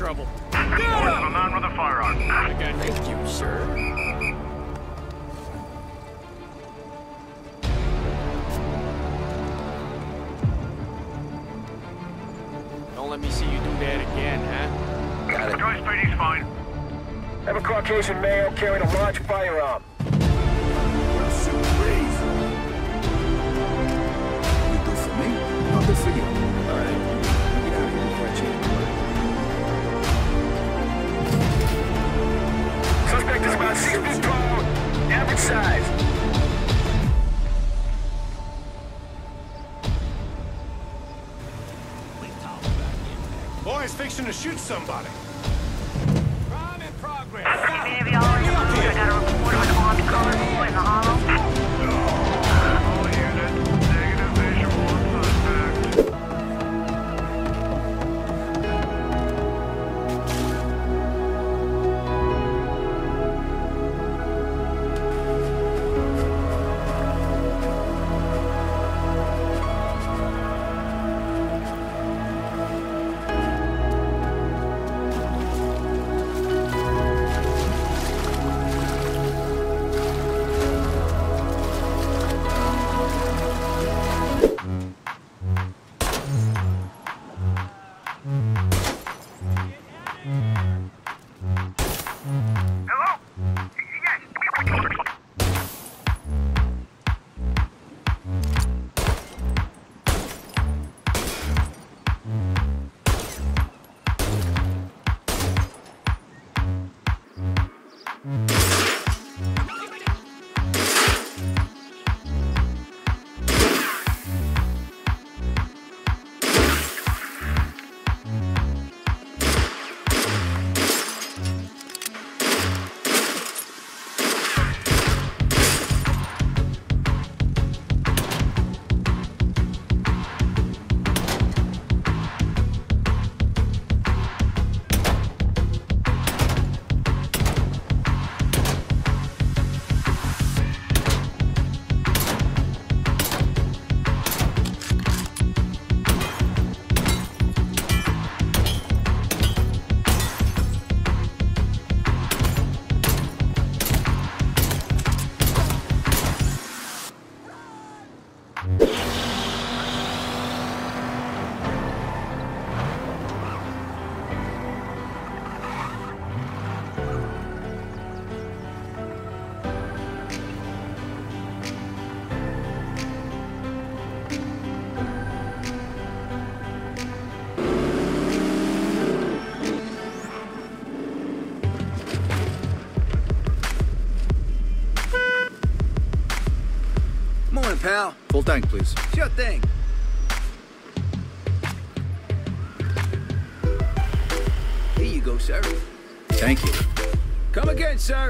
trouble. Yeah! a man with a firearm. I Thank you, sir. Don't let me see you do that again, huh? Got it. Joyce PD's fine. Have a Caucasian male carrying a large firearm. Boy's fixing to shoot somebody. Crime in progress. Maybe all I got a report of an in the hollow. Pal. Full tank, please. Sure thing. Here you go, sir. Thank you. Come again, sir.